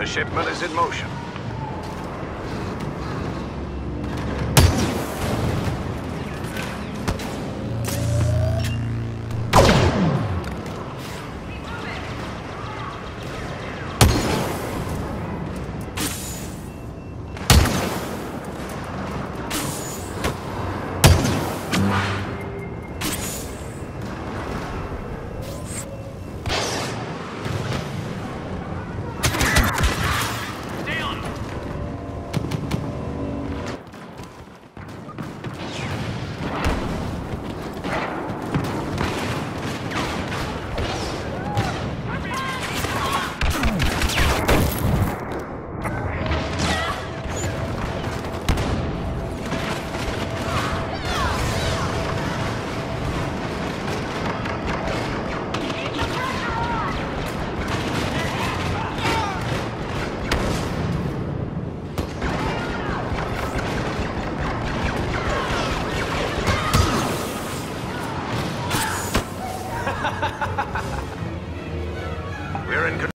The shipment is in motion. We're in